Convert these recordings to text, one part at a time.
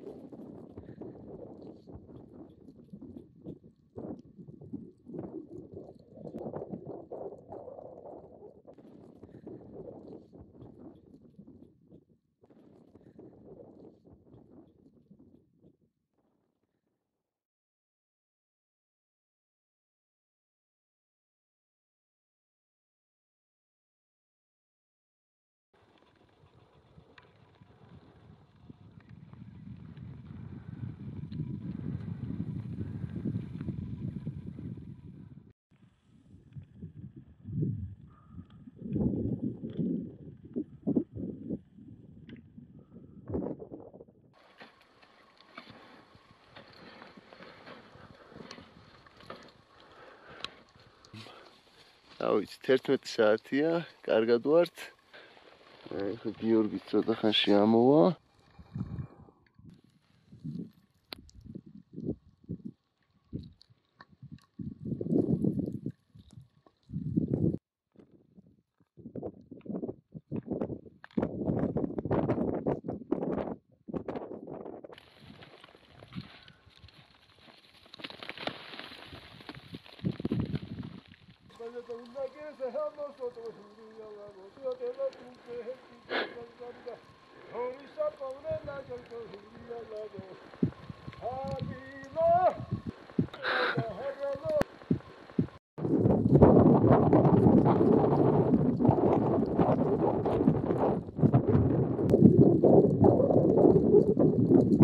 you ავიც 11 საათია, კარგად ვართ. ეხლა გიორგის ცოტა ხანში ამოვა.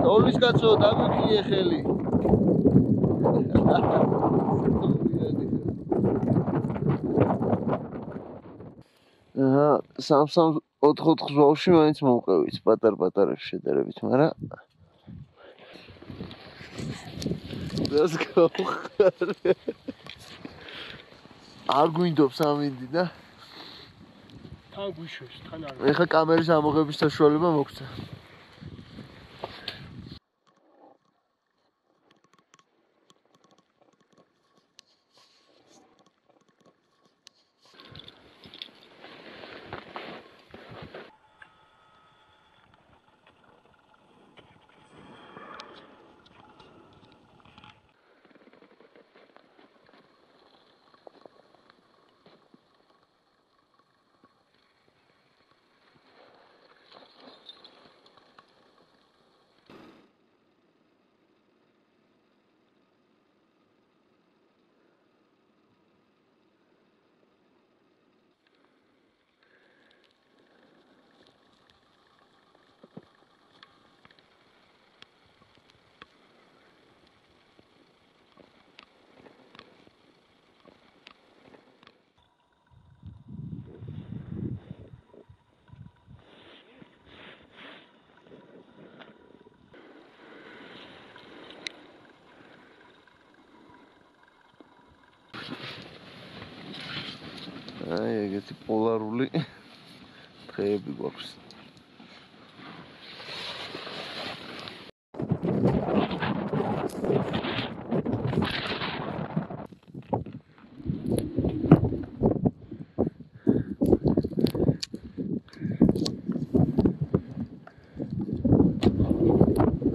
ტოლის კაცო დაგვიქიე ხელი აჰა სამ-სამ 4-4 ზვავში მაინც მოვყევით პატარ-პატარებს შედარებით, მაგრამ დას გავხარე არ გვინდობს ამინდი და თან გვიშვებს, თან არ. ეხა კამერის ამოღების საშუალება მოგცა. აი ეგეთი პოლარული დღეები გვაქვს.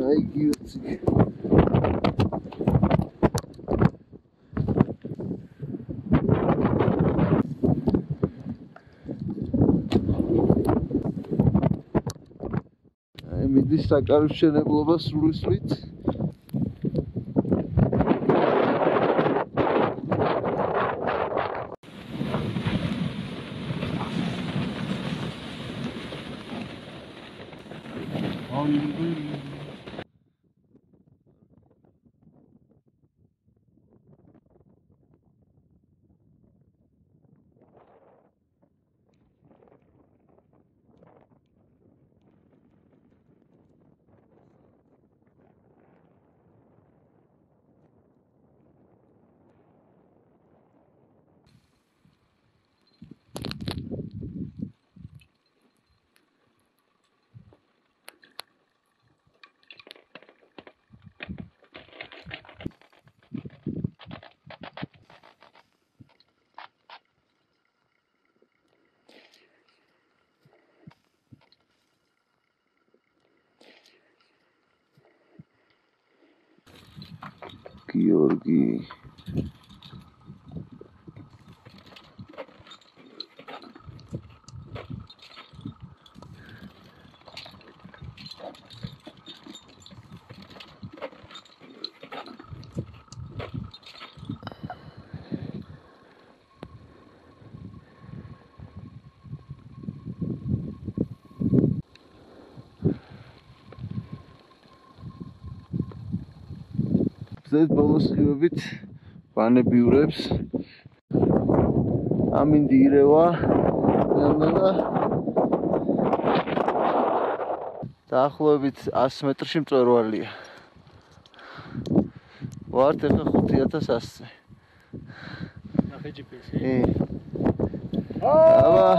აი გიოცი. აი მიდის की और की। ზედ ბოლოს ხივებით ვანებიურებს ამინდი ირევა. ნანა დაახლოებით 100 მეტრში მწვერვალია. ვართ ახლა 5100-ზე ნახე GPS. ე აბა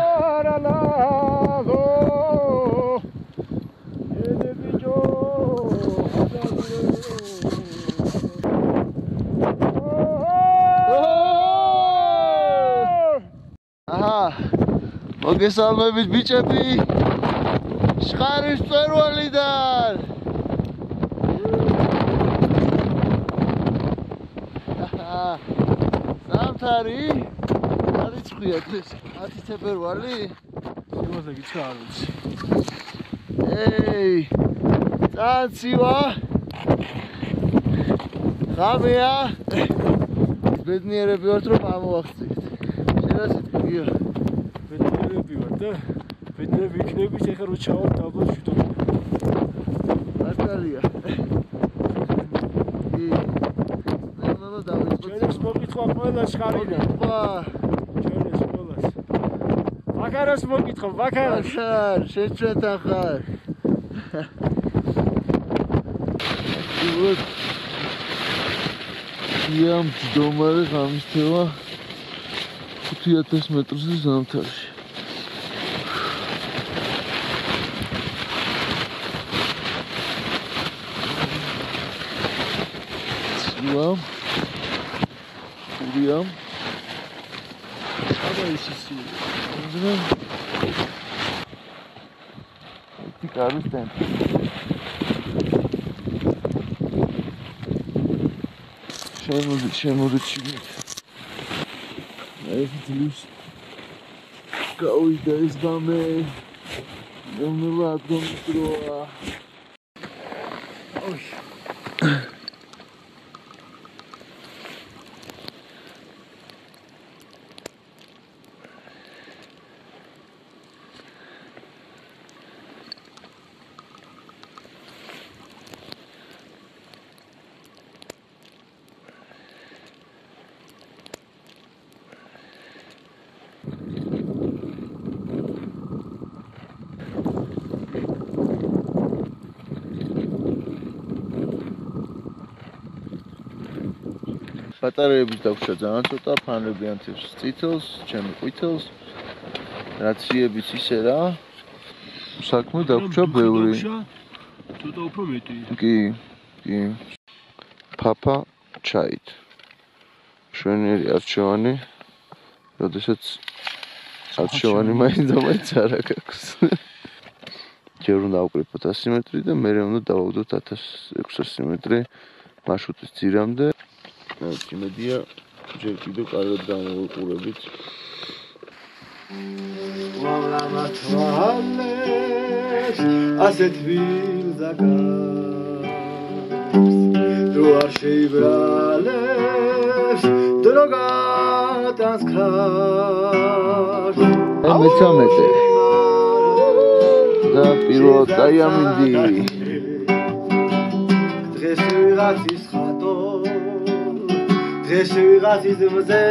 მოგესალმებით ბიჭები. შხარის მწვერვალიდან აჰა სამთარი. არის ხვია დღეს 10 თებერვალი. იმაზე გიცხა არ ვიცი. ეი წაცივა ხამია ბედნიერები ვართ რომ ამოვახციეთ შეიძლება სიტყვია ბედნიერები ვარ და ბედნიერები იქნებით ეხლა რო ჩავალ დაბლა შუტო. მართალია ი ნანა დავიწყოთ ჩვენს მოგითხვა ყველა შხარიდან. ვა ჩვენს ყველას. ბაკარას მოგითხო, ბაკარას. ახარ შეჭეთა ხარ იგივე იამ ჯდომარე გამისთევა 5000 მეტრზე ზამთარში ცივა ურიამ აბა ის ისი. André. Esse cara tem. Chama, chama do time. Aí vamos Caos 10 da meia. პატარეების დაგვცა ძალიან ცოტა, ფანები ანთებს წითელს, ჩემი ყვითელს. რაციებიც ისე რა. საქმე დაგვცა ბევრი. ცოტა უფრო მეტი. კი, კი. ფაფა ჩაით. შვენიერი არჩევანი. როდესაც არჩევანი მაინც და მაინც არა გაქვს. ჯერ უნდა ავკრიფოთ 100 მეტრი და მე უნდა დავავდოთ 1600 მეტრი მარშრუტის ძირამდე. იმედია ჯერ კიდევ კარგად გამოვიყურებით. ვალამათვალეს ასეთ ვილზაგავს დრო არ შეიბრალებს დრო გატანს ხარ მე მეცამეტე და პირველად დაიამინდი. დღეს ვიღაც ის ხატო დღეს ვიღაც ის მზე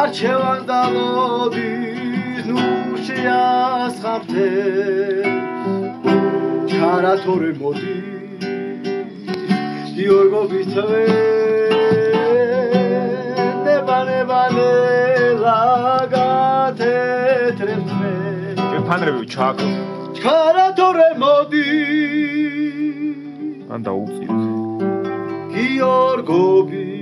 არჩევან დალოდის ნუ შეასხამთე ჩარათორე მოდი გიორგო ბითვე ნებანე ბანე ლაგათეთრებს მე. ფანრები ჩააკო. ჩარათორე მოდი. ან დაუწიოთ Giorgo Bitre.